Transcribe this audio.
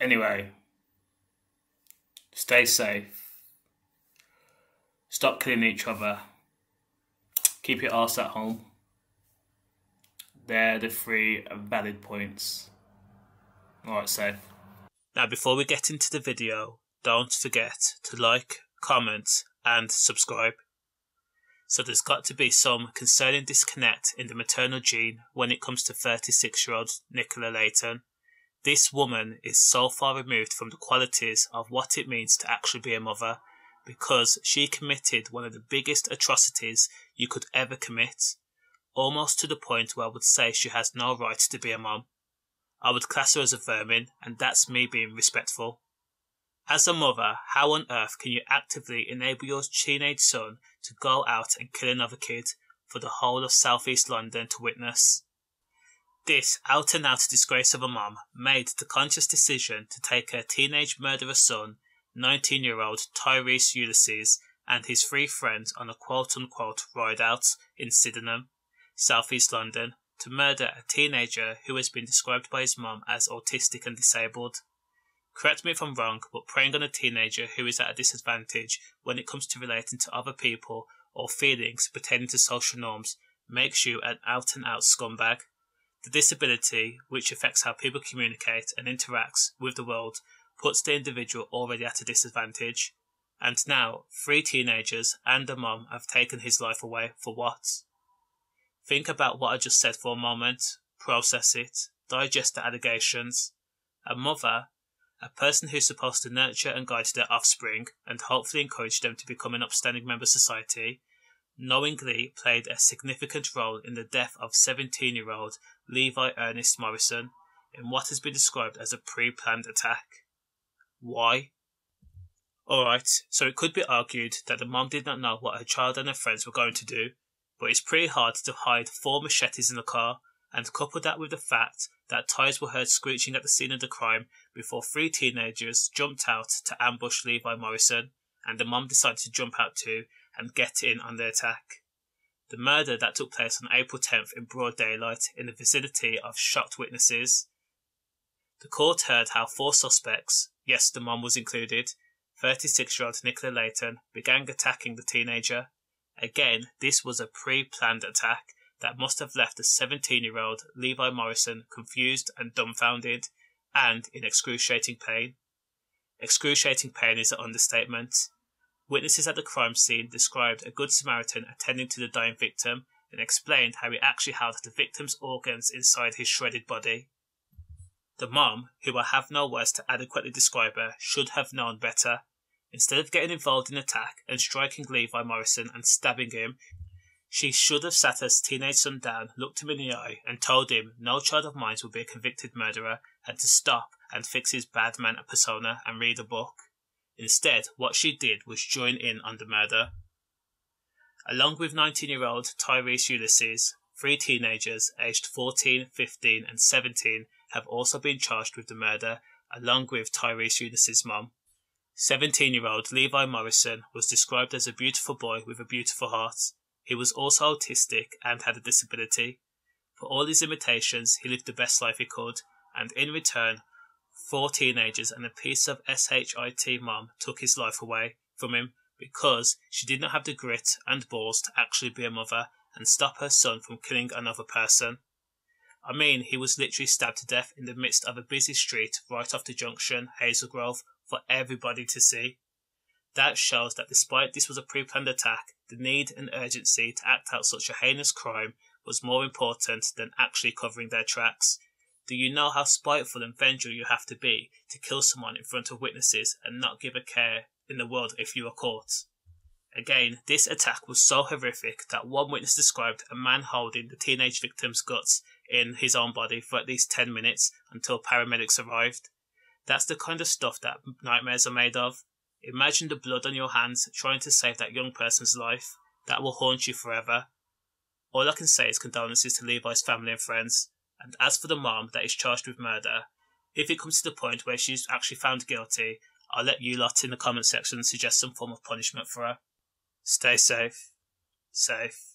Anyway, stay safe. Stop killing each other. Keep your ass at home. They're the three valid points. Alright, safe. Now, before we get into the video, don't forget to like, comment, and subscribe. So there's got to be some concerning disconnect in the maternal gene when it comes to 36 year old Nicola Leighton. This woman is so far removed from the qualities of what it means to actually be a mother because she committed one of the biggest atrocities you could ever commit, almost to the point where I would say she has no right to be a mom. I would class her as a vermin, and that's me being respectful. As a mother, how on earth can you actively enable your teenage son to go out and kill another kid for the whole of southeast London to witness? This out and out disgrace of a mom made the conscious decision to take her teenage murderer son, 19 year old Tyreese Ulysses, and his three friends on a quote unquote ride out in Sydenham, southeast London, to murder a teenager who has been described by his mom as autistic and disabled. Correct me if I'm wrong, but preying on a teenager who is at a disadvantage when it comes to relating to other people or feelings pertaining to social norms makes you an out and out scumbag. The disability, which affects how people communicate and interact with the world, puts the individual already at a disadvantage. And now, three teenagers and a mom have taken his life away for what? Think about what I just said for a moment, process it, digest the allegations. A mother a person who's supposed to nurture and guide their offspring and hopefully encourage them to become an upstanding member of society, knowingly played a significant role in the death of 17 year old Levi Ernest Morrison in what has been described as a pre planned attack. Why? Alright, so it could be argued that the mom did not know what her child and her friends were going to do, but it's pretty hard to hide four machetes in the car and couple that with the fact that tires were heard screeching at the scene of the crime before three teenagers jumped out to ambush Levi Morrison, and the mom decided to jump out too and get in on the attack. The murder that took place on April 10th in broad daylight in the vicinity of shocked witnesses. The court heard how four suspects, yes, the mom was included, 36 year old Nicola Leighton, began attacking the teenager. Again, this was a pre planned attack that must have left the 17 year old Levi Morrison confused and dumbfounded and in excruciating pain. Excruciating pain is an understatement. Witnesses at the crime scene described a good Samaritan attending to the dying victim and explained how he actually held the victim's organs inside his shredded body. The mom, who I have no words to adequately describe her, should have known better. Instead of getting involved in the attack and striking Levi Morrison and stabbing him, she should have sat her teenage son down, looked him in the eye, and told him no child of mine will be a convicted murderer, and to stop and fix his bad man persona and read a book. Instead, what she did was join in on the murder. Along with 19 year old Tyreese Ulysses, three teenagers aged 14, 15, and 17 have also been charged with the murder, along with Tyreese Ulysses' mom. 17 year old Levi Morrison was described as a beautiful boy with a beautiful heart. He was also autistic and had a disability. For all his limitations, he lived the best life he could, and in return, four teenagers and a piece of SHIT mom took his life away from him because she did not have the grit and balls to actually be a mother and stop her son from killing another person. I mean, he was literally stabbed to death in the midst of a busy street right off the junction, Hazel Grove, for everybody to see. That shows that despite this was a pre-planned attack, the need and urgency to act out such a heinous crime was more important than actually covering their tracks. Do you know how spiteful and vengeful you have to be to kill someone in front of witnesses and not give a care in the world if you are caught? Again, this attack was so horrific that one witness described a man holding the teenage victim's guts in his own body for at least 10 minutes until paramedics arrived. That's the kind of stuff that nightmares are made of. Imagine the blood on your hands trying to save that young person's life. That will haunt you forever. All I can say is condolences to Levi's family and friends. And as for the mom that is charged with murder, if it comes to the point where she's actually found guilty, I'll let you lot in the comment section suggest some form of punishment for her. Stay safe. Safe.